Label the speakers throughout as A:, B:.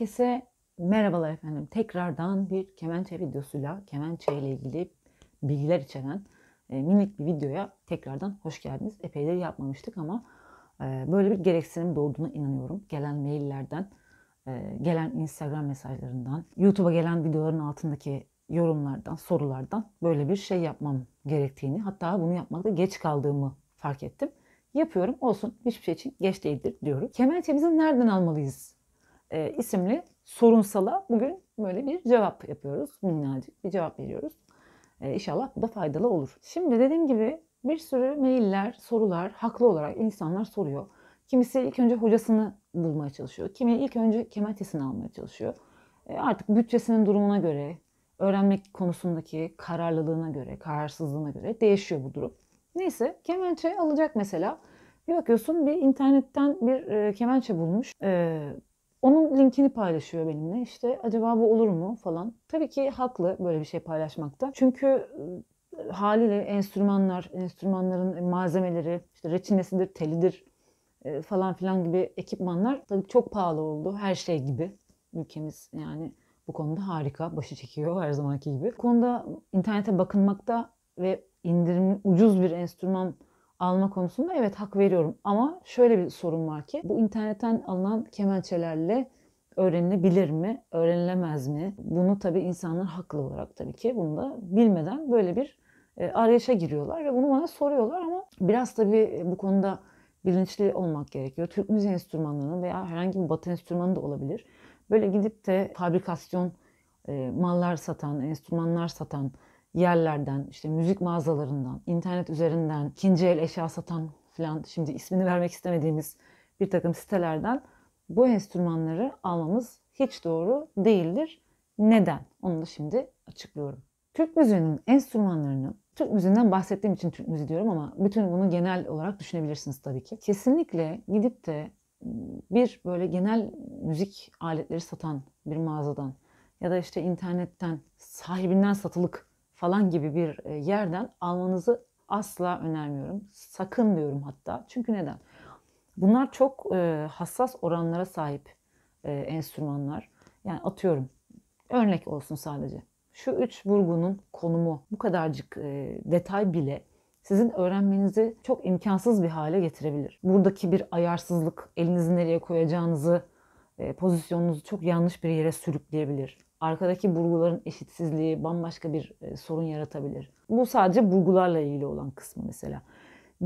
A: Herkese merhabalar efendim. Tekrardan bir kemençe videosuyla kemençe ile ilgili bilgiler içeren e, minik bir videoya tekrardan hoş geldiniz. Epeydir yapmamıştık ama e, böyle bir gereksinim doğduğuna inanıyorum. Gelen maillerden, e, gelen Instagram mesajlarından, YouTube'a gelen videoların altındaki yorumlardan, sorulardan böyle bir şey yapmam gerektiğini, hatta bunu yapmakta geç kaldığımı fark ettim. Yapıyorum olsun hiçbir şey için geç değildir diyorum. Kemençemizi nereden almalıyız e, isimli sorunsala bugün böyle bir cevap yapıyoruz. Minnacık bir cevap veriyoruz. E, inşallah bu da faydalı olur. Şimdi dediğim gibi bir sürü mailler, sorular haklı olarak insanlar soruyor. Kimisi ilk önce hocasını bulmaya çalışıyor. Kimi ilk önce kemençesini almaya çalışıyor. E, artık bütçesinin durumuna göre, öğrenmek konusundaki kararlılığına göre, kararsızlığına göre değişiyor bu durum. Neyse kemençe alacak mesela. Bir bakıyorsun bir internetten bir e, kemençe bulmuş. E, onun linkini paylaşıyor benimle. İşte acaba bu olur mu falan. Tabii ki haklı böyle bir şey paylaşmakta. Çünkü haliyle enstrümanlar, enstrümanların malzemeleri, işte reçinesidir, telidir falan filan gibi ekipmanlar tabii çok pahalı oldu. Her şey gibi. Ülkemiz yani bu konuda harika, başı çekiyor her zamanki gibi. Bu konuda internete bakınmakta ve indirimli ucuz bir enstrüman alma konusunda evet hak veriyorum. Ama şöyle bir sorun var ki bu internetten alınan kemençelerle öğrenilebilir mi, öğrenilemez mi? Bunu tabii insanlar haklı olarak tabii ki bunu da bilmeden böyle bir e, arayışa giriyorlar ve bunu bana soruyorlar ama biraz tabii bu konuda bilinçli olmak gerekiyor. Türk müziği enstrümanlarının veya herhangi bir batı enstrümanı da olabilir. Böyle gidip de fabrikasyon e, mallar satan, enstrümanlar satan yerlerden, işte müzik mağazalarından, internet üzerinden, ikinci el eşya satan falan şimdi ismini vermek istemediğimiz bir takım sitelerden bu enstrümanları almamız hiç doğru değildir. Neden? Onu da şimdi açıklıyorum. Türk müziğinin enstrümanlarını, Türk müziğinden bahsettiğim için Türk müziği diyorum ama bütün bunu genel olarak düşünebilirsiniz tabii ki. Kesinlikle gidip de bir böyle genel müzik aletleri satan bir mağazadan ya da işte internetten sahibinden satılık falan gibi bir e, yerden almanızı asla önermiyorum. Sakın diyorum hatta. Çünkü neden? Bunlar çok e, hassas oranlara sahip e, enstrümanlar. Yani atıyorum örnek olsun sadece. Şu üç burgunun konumu bu kadarcık detay bile sizin öğrenmenizi çok imkansız bir hale getirebilir. Buradaki bir ayarsızlık, elinizi nereye koyacağınızı, pozisyonunuzu çok yanlış bir yere sürükleyebilir arkadaki burguların eşitsizliği bambaşka bir e, sorun yaratabilir. Bu sadece burgularla ilgili olan kısmı mesela.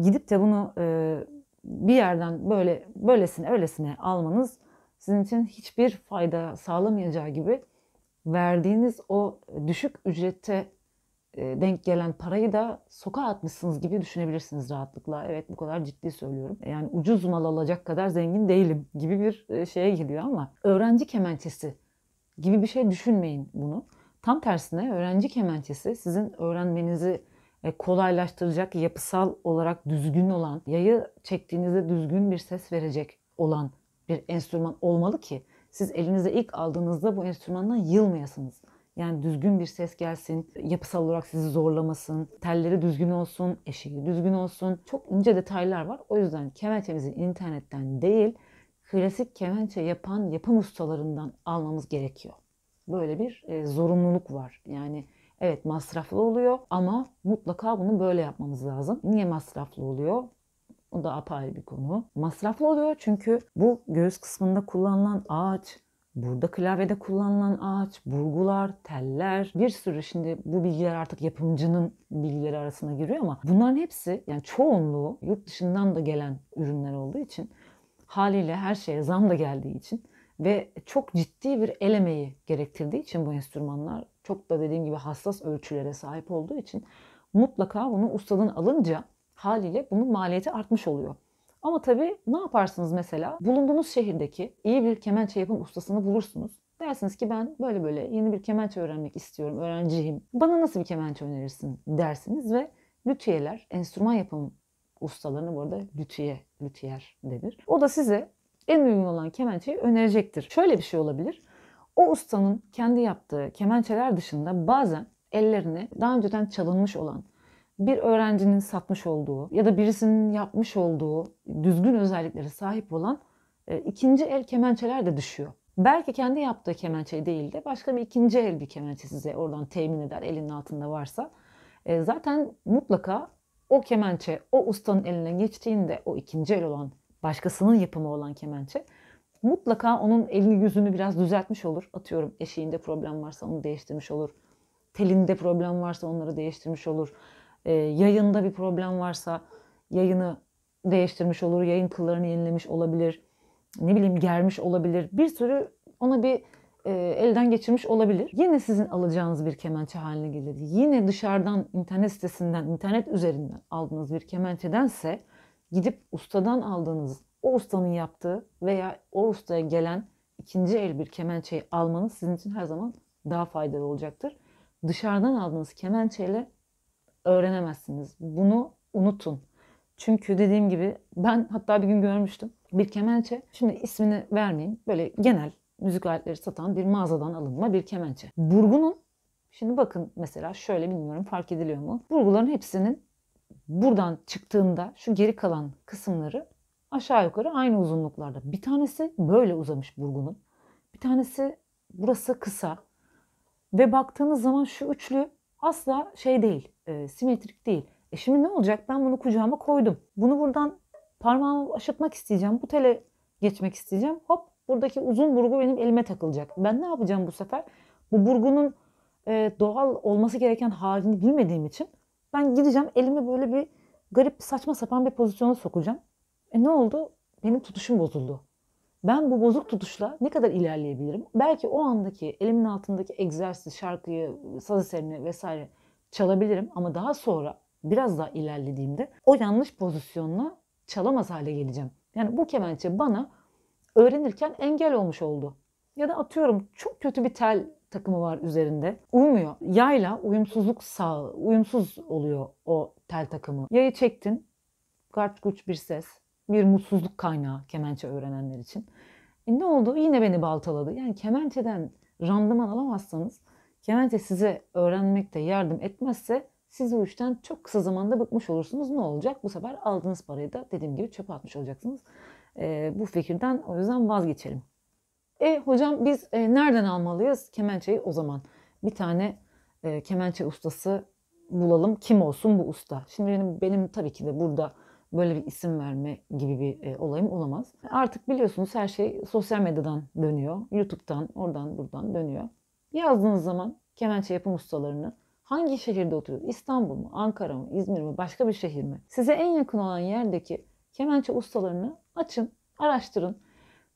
A: Gidip de bunu e, bir yerden böyle böylesine öylesine almanız sizin için hiçbir fayda sağlamayacağı gibi verdiğiniz o düşük ücrete e, denk gelen parayı da sokağa atmışsınız gibi düşünebilirsiniz rahatlıkla. Evet bu kadar ciddi söylüyorum. Yani ucuz mal alacak kadar zengin değilim gibi bir şeye geliyor ama öğrenci kemençesi gibi bir şey düşünmeyin bunu. Tam tersine öğrenci kemençesi sizin öğrenmenizi e, kolaylaştıracak, yapısal olarak düzgün olan, yayı çektiğinizde düzgün bir ses verecek olan bir enstrüman olmalı ki siz elinize ilk aldığınızda bu enstrümandan yılmayasınız. Yani düzgün bir ses gelsin, yapısal olarak sizi zorlamasın, telleri düzgün olsun, eşiği düzgün olsun. Çok ince detaylar var. O yüzden kemençemizi internetten değil, klasik kemençe yapan yapım ustalarından almamız gerekiyor. Böyle bir e, zorunluluk var. Yani evet masraflı oluyor ama mutlaka bunu böyle yapmamız lazım. Niye masraflı oluyor? O da apayrı bir konu. Masraflı oluyor çünkü bu göğüs kısmında kullanılan ağaç, burada klavyede kullanılan ağaç, burgular, teller, bir sürü şimdi bu bilgiler artık yapımcının bilgileri arasına giriyor ama bunların hepsi yani çoğunluğu yurt dışından da gelen ürünler olduğu için haliyle her şeye zam da geldiği için ve çok ciddi bir el emeği gerektirdiği için bu enstrümanlar çok da dediğim gibi hassas ölçülere sahip olduğu için mutlaka bunu ustadan alınca haliyle bunun maliyeti artmış oluyor. Ama tabii ne yaparsınız mesela? Bulunduğunuz şehirdeki iyi bir kemençe yapım ustasını bulursunuz. Dersiniz ki ben böyle böyle yeni bir kemençe öğrenmek istiyorum, öğrenciyim. Bana nasıl bir kemençe önerirsin dersiniz ve lüthiyeler, enstrüman yapım ustalarına bu arada lüthiye, lüthiyer denir. O da size en uygun olan kemençeyi önerecektir. Şöyle bir şey olabilir. O ustanın kendi yaptığı kemençeler dışında bazen ellerine daha önceden çalınmış olan bir öğrencinin satmış olduğu ya da birisinin yapmış olduğu düzgün özelliklere sahip olan e, ikinci el kemençeler de düşüyor. Belki kendi yaptığı kemençe değil de başka bir ikinci el bir kemençe size oradan temin eder elinin altında varsa. E, zaten mutlaka o kemençe o ustanın eline geçtiğinde o ikinci el olan başkasının yapımı olan kemençe mutlaka onun elini yüzünü biraz düzeltmiş olur. Atıyorum eşiğinde problem varsa onu değiştirmiş olur. Telinde problem varsa onları değiştirmiş olur. E, yayında bir problem varsa yayını değiştirmiş olur. Yayın kıllarını yenilemiş olabilir. Ne bileyim germiş olabilir. Bir sürü ona bir e, elden geçirmiş olabilir. Yine sizin alacağınız bir kemençe haline gelir. Yine dışarıdan internet sitesinden, internet üzerinden aldığınız bir kemençedense gidip ustadan aldığınız, o ustanın yaptığı veya o ustaya gelen ikinci el bir kemençeyi almanız sizin için her zaman daha faydalı olacaktır. Dışarıdan aldığınız kemençeyle öğrenemezsiniz. Bunu unutun. Çünkü dediğim gibi ben hatta bir gün görmüştüm bir kemençe. Şimdi ismini vermeyeyim. Böyle genel müzik aletleri satan bir mağazadan alınma bir kemençe. Burgunun şimdi bakın mesela şöyle bilmiyorum fark ediliyor mu? Burguların hepsinin buradan çıktığında şu geri kalan kısımları aşağı yukarı aynı uzunluklarda. Bir tanesi böyle uzamış burgunun. Bir tanesi burası kısa. Ve baktığınız zaman şu üçlü asla şey değil, e, simetrik değil. E şimdi ne olacak? Ben bunu kucağıma koydum. Bunu buradan parmağımı aşıtmak isteyeceğim. Bu tele geçmek isteyeceğim. Hop buradaki uzun burgu benim elime takılacak. Ben ne yapacağım bu sefer? Bu burgunun e, doğal olması gereken halini bilmediğim için ben gideceğim elimi böyle bir garip saçma sapan bir pozisyona sokacağım. E ne oldu? Benim tutuşum bozuldu. Ben bu bozuk tutuşla ne kadar ilerleyebilirim? Belki o andaki elimin altındaki egzersiz, şarkıyı, saz eserini vesaire çalabilirim ama daha sonra biraz daha ilerlediğimde o yanlış pozisyonla çalamaz hale geleceğim. Yani bu kemençe bana öğrenirken engel olmuş oldu. Ya da atıyorum çok kötü bir tel takımı var üzerinde. Uymuyor. Yayla uyumsuzluk sağ, uyumsuz oluyor o tel takımı. Yayı çektin. Garç gurç bir ses. Bir mutsuzluk kaynağı kemençe öğrenenler için. E ne oldu? Yine beni baltaladı. Yani kemençeden randıman alamazsanız kemençe size öğrenmekte yardım etmezse siz bu işten çok kısa zamanda bıkmış olursunuz. Ne olacak? Bu sefer aldığınız parayı da dediğim gibi çöpe atmış olacaksınız. E, bu fikirden o yüzden vazgeçelim. E hocam biz e, nereden almalıyız kemençeyi o zaman? Bir tane e, kemençe ustası bulalım. Kim olsun bu usta? Şimdi benim, benim tabii ki de burada böyle bir isim verme gibi bir e, olayım olamaz. Artık biliyorsunuz her şey sosyal medyadan dönüyor. YouTube'dan, oradan buradan dönüyor. Yazdığınız zaman kemençe yapım ustalarını hangi şehirde oturuyor? İstanbul mu, Ankara mı, İzmir mi, başka bir şehir mi? Size en yakın olan yerdeki kemençe ustalarını açın, araştırın.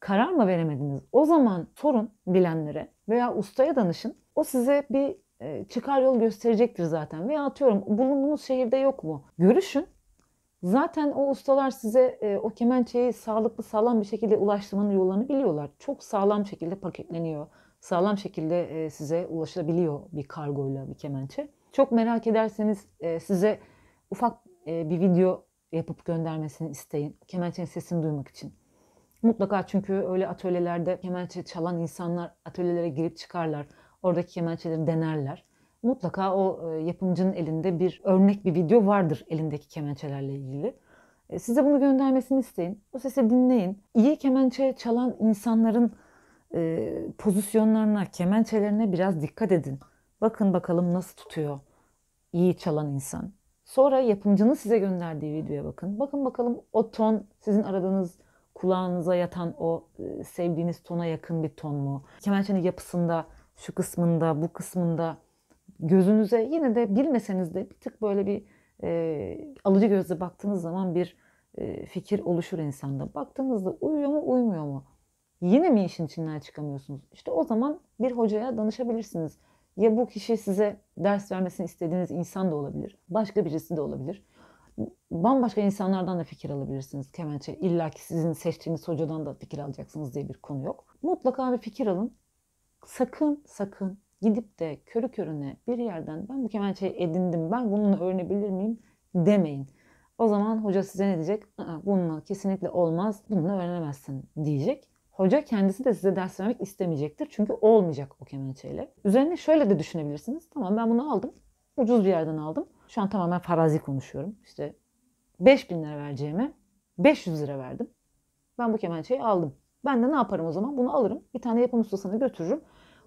A: Karar mı veremediniz? O zaman sorun bilenlere veya ustaya danışın. O size bir e, çıkar yol gösterecektir zaten. Veya atıyorum bulunduğunuz şehirde yok mu? Görüşün. Zaten o ustalar size e, o kemençeyi sağlıklı sağlam bir şekilde ulaştırmanın yollarını biliyorlar. Çok sağlam şekilde paketleniyor. Sağlam şekilde e, size ulaşabiliyor bir kargoyla bir kemençe. Çok merak ederseniz size ufak bir video yapıp göndermesini isteyin. Kemençenin sesini duymak için. Mutlaka çünkü öyle atölyelerde kemençe çalan insanlar atölyelere girip çıkarlar. Oradaki kemençeleri denerler. Mutlaka o e, yapımcının elinde bir örnek bir video vardır elindeki kemençelerle ilgili. E, size bunu göndermesini isteyin. O sesi dinleyin. İyi kemençe çalan insanların e, pozisyonlarına, kemençelerine biraz dikkat edin. Bakın bakalım nasıl tutuyor iyi çalan insan. Sonra yapımcının size gönderdiği videoya bakın. Bakın bakalım o ton sizin aradığınız kulağınıza yatan o e, sevdiğiniz tona yakın bir ton mu? Kemençenin yapısında, şu kısmında, bu kısmında gözünüze yine de bilmeseniz de bir tık böyle bir e, alıcı gözle baktığınız zaman bir e, fikir oluşur insanda. Baktığınızda uyuyor mu, uymuyor mu? Yine mi işin içinden çıkamıyorsunuz? İşte o zaman bir hocaya danışabilirsiniz. Ya bu kişi size ders vermesini istediğiniz insan da olabilir. Başka birisi de olabilir. Bambaşka insanlardan da fikir alabilirsiniz kemençe. İlla ki sizin seçtiğiniz hocadan da fikir alacaksınız diye bir konu yok. Mutlaka bir fikir alın. Sakın sakın gidip de körü körüne bir yerden ben bu kemençeyi edindim, ben bununla öğrenebilir miyim demeyin. O zaman hoca size ne diyecek? Bununla kesinlikle olmaz, bununla öğrenemezsin diyecek. Hoca kendisi de size ders vermek istemeyecektir. Çünkü olmayacak o kemençeyle. Üzerine şöyle de düşünebilirsiniz. Tamam ben bunu aldım. Ucuz bir yerden aldım. Şu an tamamen farazi konuşuyorum. İşte 5000 lira vereceğime 500 lira verdim. Ben bu kemençeyi aldım. Ben de ne yaparım o zaman? Bunu alırım. Bir tane yapım ustasına götürürüm.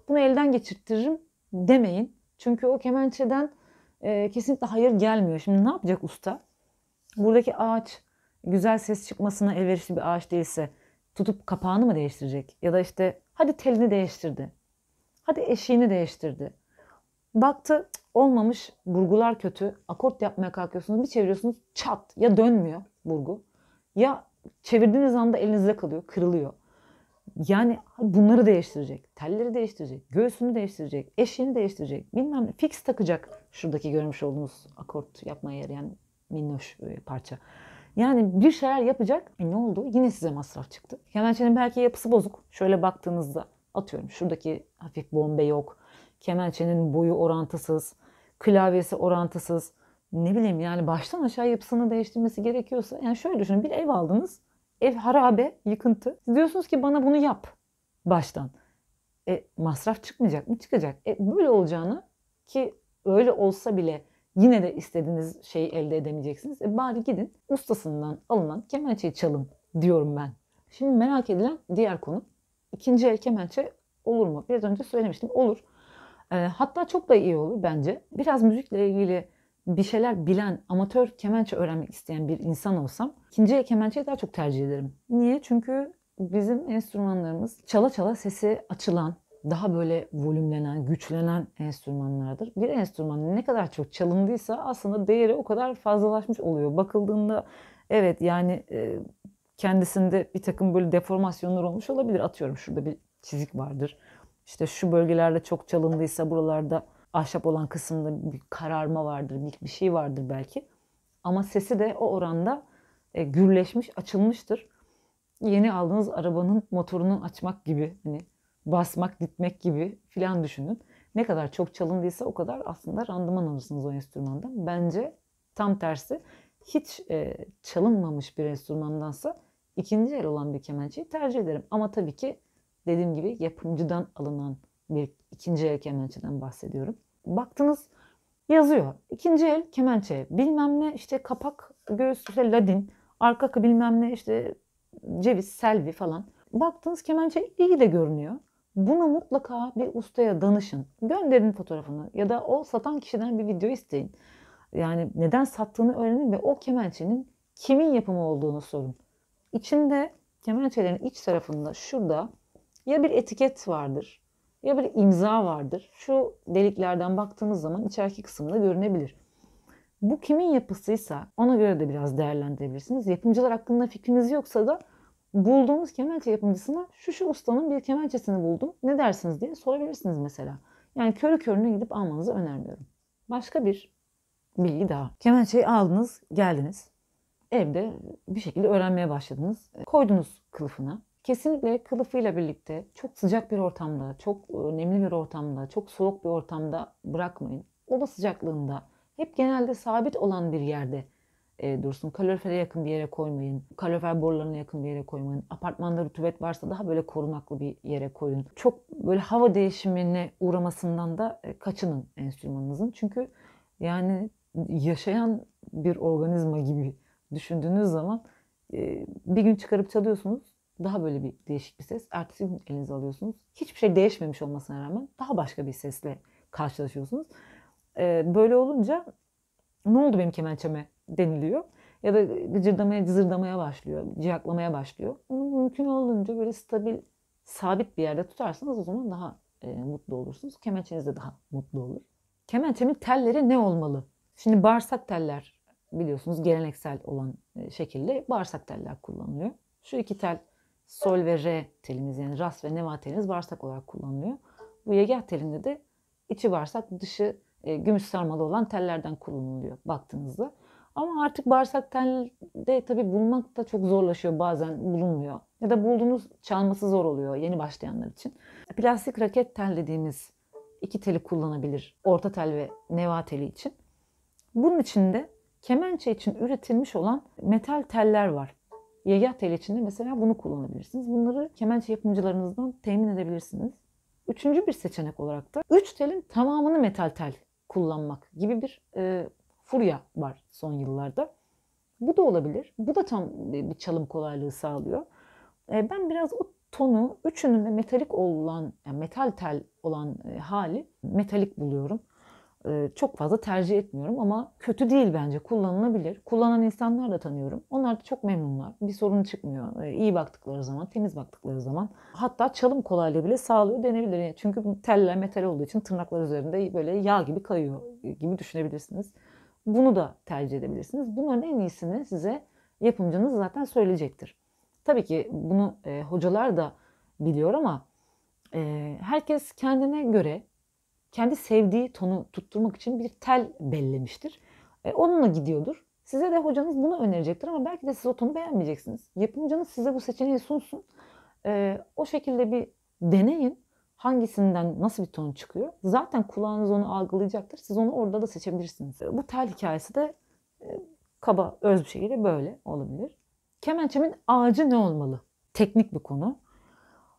A: Bunu elden geçirttiririm demeyin. Çünkü o kemençeden e, kesinlikle hayır gelmiyor. Şimdi ne yapacak usta? Buradaki ağaç güzel ses çıkmasına elverişli bir ağaç değilse tutup kapağını mı değiştirecek? Ya da işte hadi telini değiştirdi. Hadi eşiğini değiştirdi. Baktı olmamış burgular kötü. Akort yapmaya kalkıyorsunuz bir çeviriyorsunuz çat ya dönmüyor burgu ya çevirdiğiniz anda elinizde kalıyor kırılıyor. Yani bunları değiştirecek. Telleri değiştirecek. Göğsünü değiştirecek. Eşiğini değiştirecek. Bilmem. Fix takacak. Şuradaki görmüş olduğunuz akort yapmaya yarayan minnoş e, parça. Yani bir şeyler yapacak. E ne oldu? Yine size masraf çıktı. Kemençenin belki yapısı bozuk. Şöyle baktığınızda atıyorum şuradaki hafif bombe yok. Kemençenin boyu orantısız. Klavyesi orantısız. Ne bileyim yani baştan aşağı yapısını değiştirmesi gerekiyorsa. Yani şöyle düşünün bir ev aldınız. Ev harabe, yıkıntı. Siz diyorsunuz ki bana bunu yap baştan. E, masraf çıkmayacak mı? Çıkacak. E, böyle olacağını ki öyle olsa bile yine de istediğiniz şeyi elde edemeyeceksiniz. E, bari gidin ustasından alınan kemençeyi çalın diyorum ben. Şimdi merak edilen diğer konu ikinci el kemençe olur mu? Biraz önce söylemiştim. Olur. E, hatta çok da iyi olur bence. Biraz müzikle ilgili bir şeyler bilen, amatör kemençe öğrenmek isteyen bir insan olsam ikinci el kemençeyi daha çok tercih ederim. Niye? Çünkü bizim enstrümanlarımız çala çala sesi açılan, daha böyle volümlenen, güçlenen enstrümanlardır. Bir enstrüman ne kadar çok çalındıysa aslında değeri o kadar fazlalaşmış oluyor. Bakıldığında evet yani e, kendisinde bir takım böyle deformasyonlar olmuş olabilir. Atıyorum şurada bir çizik vardır. İşte şu bölgelerde çok çalındıysa buralarda ahşap olan kısımda bir kararma vardır, bir, şey vardır belki. Ama sesi de o oranda e, gürleşmiş, açılmıştır. Yeni aldığınız arabanın motorunu açmak gibi, hani basmak, gitmek gibi filan düşünün. Ne kadar çok çalındıysa o kadar aslında randıman alırsınız o enstrümandan. Bence tam tersi hiç e, çalınmamış bir enstrümandansa ikinci el olan bir kemençeyi tercih ederim. Ama tabii ki dediğim gibi yapımcıdan alınan bir ikinci el kemençeden bahsediyorum. Baktınız yazıyor. İkinci el kemençe bilmem ne işte kapak göğüs işte ladin arka bilmem ne işte ceviz selvi falan. Baktınız kemençe iyi de görünüyor. Bunu mutlaka bir ustaya danışın. Gönderin fotoğrafını ya da o satan kişiden bir video isteyin. Yani neden sattığını öğrenin ve o kemençenin kimin yapımı olduğunu sorun. İçinde kemençelerin iç tarafında şurada ya bir etiket vardır ya bir imza vardır. Şu deliklerden baktığınız zaman içeriki kısımda görünebilir. Bu kimin yapısıysa ona göre de biraz değerlendirebilirsiniz. Yapımcılar hakkında fikriniz yoksa da bulduğunuz kemençe yapımcısına şu şu ustanın bir kemençesini buldum ne dersiniz diye sorabilirsiniz mesela. Yani körü körüne gidip almanızı önermiyorum. Başka bir bilgi daha. Kemençeyi aldınız, geldiniz. Evde bir şekilde öğrenmeye başladınız. Koydunuz kılıfına. Kesinlikle kılıfıyla birlikte çok sıcak bir ortamda, çok e, nemli bir ortamda, çok soğuk bir ortamda bırakmayın. Oda sıcaklığında hep genelde sabit olan bir yerde e, dursun. Kalorifere yakın bir yere koymayın. Kalorifer borularına yakın bir yere koymayın. Apartmanda rutubet varsa daha böyle korunaklı bir yere koyun. Çok böyle hava değişimine uğramasından da e, kaçının enstrümanınızın. Çünkü yani yaşayan bir organizma gibi düşündüğünüz zaman e, bir gün çıkarıp çalıyorsunuz daha böyle bir değişik bir ses. Ertesi gün elinize alıyorsunuz. Hiçbir şey değişmemiş olmasına rağmen daha başka bir sesle karşılaşıyorsunuz. Ee, böyle olunca ne oldu benim kemençeme deniliyor. Ya da gıcırdamaya, cızırdamaya başlıyor, ciyaklamaya başlıyor. Onu mümkün olduğunca böyle stabil, sabit bir yerde tutarsanız o zaman daha e, mutlu olursunuz. Kemençeniz de daha mutlu olur. Kemençemin telleri ne olmalı? Şimdi bağırsak teller biliyorsunuz geleneksel olan e, şekilde bağırsak teller kullanılıyor. Şu iki tel sol ve re telimiz yani ras ve neva teliniz bağırsak olarak kullanılıyor. Bu yegah telinde de içi bağırsak dışı e, gümüş sarmalı olan tellerden kullanılıyor baktığınızda. Ama artık bağırsak telde tabii bulmak da çok zorlaşıyor bazen bulunmuyor. Ya da bulduğunuz çalması zor oluyor yeni başlayanlar için. Plastik raket tel dediğimiz iki teli kullanabilir. Orta tel ve neva teli için. Bunun içinde kemençe için üretilmiş olan metal teller var. Yegah tel içinde mesela bunu kullanabilirsiniz. Bunları kemençe yapımcılarınızdan temin edebilirsiniz. Üçüncü bir seçenek olarak da üç telin tamamını metal tel kullanmak gibi bir e, furya var son yıllarda. Bu da olabilir. Bu da tam bir çalım kolaylığı sağlıyor. E, ben biraz o tonu üçünün de metalik olan, yani metal tel olan e, hali metalik buluyorum. E, çok fazla tercih etmiyorum ama kötü değil bence. Kullanılabilir. Kullanan insanlar da tanıyorum. Onlar da çok memnunlar. Bir sorun çıkmıyor. İyi baktıkları zaman, temiz baktıkları zaman. Hatta çalım kolaylığı bile sağlıyor denebilir. Çünkü teller metal olduğu için tırnaklar üzerinde böyle yağ gibi kayıyor gibi düşünebilirsiniz. Bunu da tercih edebilirsiniz. Bunların en iyisini size yapımcınız zaten söyleyecektir. Tabii ki bunu e, hocalar da biliyor ama e, herkes kendine göre kendi sevdiği tonu tutturmak için bir tel bellemiştir. E, onunla gidiyordur. Size de hocanız bunu önerecektir ama belki de siz o tonu beğenmeyeceksiniz. Yapımcınız size bu seçeneği sunsun. E, o şekilde bir deneyin. Hangisinden nasıl bir ton çıkıyor? Zaten kulağınız onu algılayacaktır. Siz onu orada da seçebilirsiniz. Bu tel hikayesi de e, kaba öz bir şekilde böyle olabilir. Kemençemin ağacı ne olmalı? Teknik bir konu.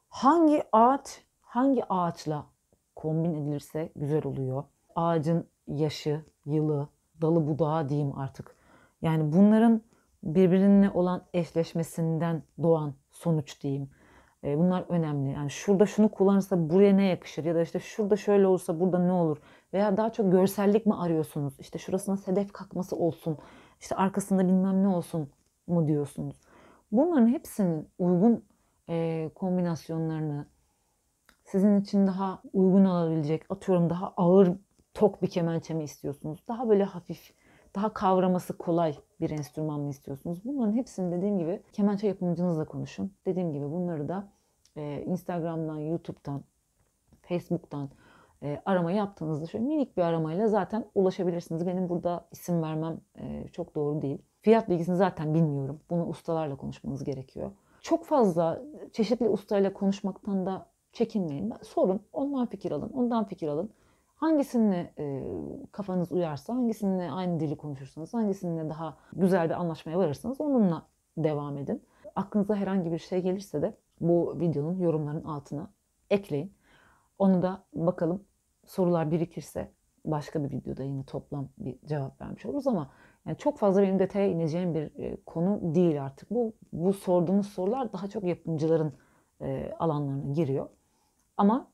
A: Hangi ağaç hangi ağaçla kombin edilirse güzel oluyor. Ağacın yaşı, yılı, dalı budağı diyeyim artık. Yani bunların birbirine olan eşleşmesinden doğan sonuç diyeyim. E, bunlar önemli. Yani şurada şunu kullanırsa buraya ne yakışır ya da işte şurada şöyle olursa burada ne olur? Veya daha çok görsellik mi arıyorsunuz? İşte şurasına sedef kalkması olsun. İşte arkasında bilmem ne olsun mu diyorsunuz? Bunların hepsinin uygun e, kombinasyonlarını sizin için daha uygun olabilecek, atıyorum daha ağır, tok bir kemençe mi istiyorsunuz? Daha böyle hafif, daha kavraması kolay bir enstrüman mı istiyorsunuz? Bunların hepsini dediğim gibi kemençe yapımcınızla konuşun. Dediğim gibi bunları da e, Instagram'dan, YouTube'dan, Facebook'tan e, arama yaptığınızda şöyle minik bir aramayla zaten ulaşabilirsiniz. Benim burada isim vermem e, çok doğru değil. Fiyat bilgisini zaten bilmiyorum. Bunu ustalarla konuşmanız gerekiyor. Çok fazla çeşitli ustayla konuşmaktan da çekinmeyin. Sorun, ondan fikir alın, ondan fikir alın. Hangisine e, kafanız uyarsa, hangisine aynı dili konuşursanız, hangisine daha güzel bir anlaşmaya varırsanız onunla devam edin. Aklınıza herhangi bir şey gelirse de bu videonun yorumların altına ekleyin. Onu da bakalım sorular birikirse başka bir videoda yine toplam bir cevap vermiş oluruz ama yani çok fazla benim detaya ineceğim bir e, konu değil artık. Bu bu sorduğumuz sorular daha çok yapımcıların e, alanlarına giriyor. Ama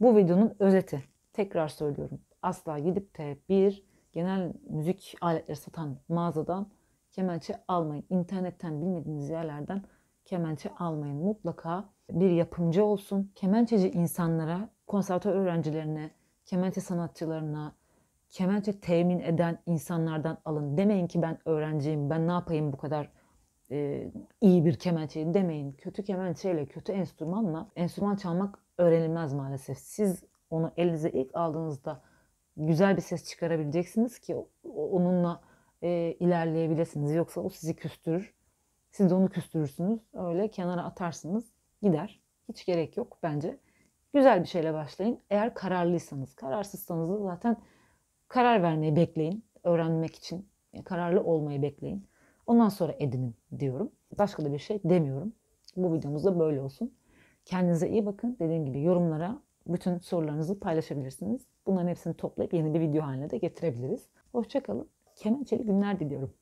A: bu videonun özeti tekrar söylüyorum. Asla gidip de bir genel müzik aletleri satan mağazadan kemençe almayın. İnternetten bilmediğiniz yerlerden kemençe almayın. Mutlaka bir yapımcı olsun. Kemençeci insanlara, konservatuar öğrencilerine, kemençe sanatçılarına, kemençe temin eden insanlardan alın. Demeyin ki ben öğrenciyim, ben ne yapayım bu kadar e, iyi bir kemençeyi demeyin. Kötü kemençeyle, kötü enstrümanla enstrüman çalmak öğrenilmez maalesef. Siz onu elinize ilk aldığınızda güzel bir ses çıkarabileceksiniz ki onunla e, ilerleyebilirsiniz. Yoksa o sizi küstürür. Siz de onu küstürürsünüz. Öyle kenara atarsınız. Gider. Hiç gerek yok bence. Güzel bir şeyle başlayın. Eğer kararlıysanız. Kararsızsanız da zaten karar vermeyi bekleyin. Öğrenmek için. Yani kararlı olmayı bekleyin. Ondan sonra edinin diyorum. Başka da bir şey demiyorum. Bu videomuz da böyle olsun. Kendinize iyi bakın. Dediğim gibi yorumlara bütün sorularınızı paylaşabilirsiniz. Bunların hepsini toplayıp yeni bir video haline de getirebiliriz. Hoşçakalın. Kemençeli günler diliyorum.